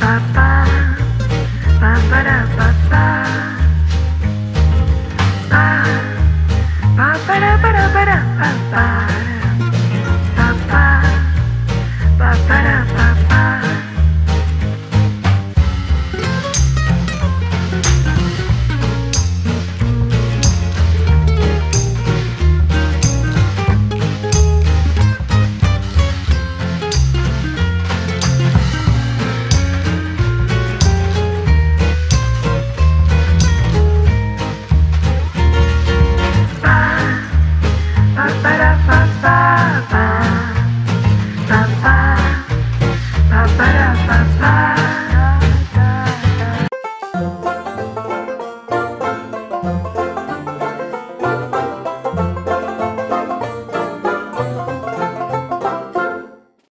Bye-bye.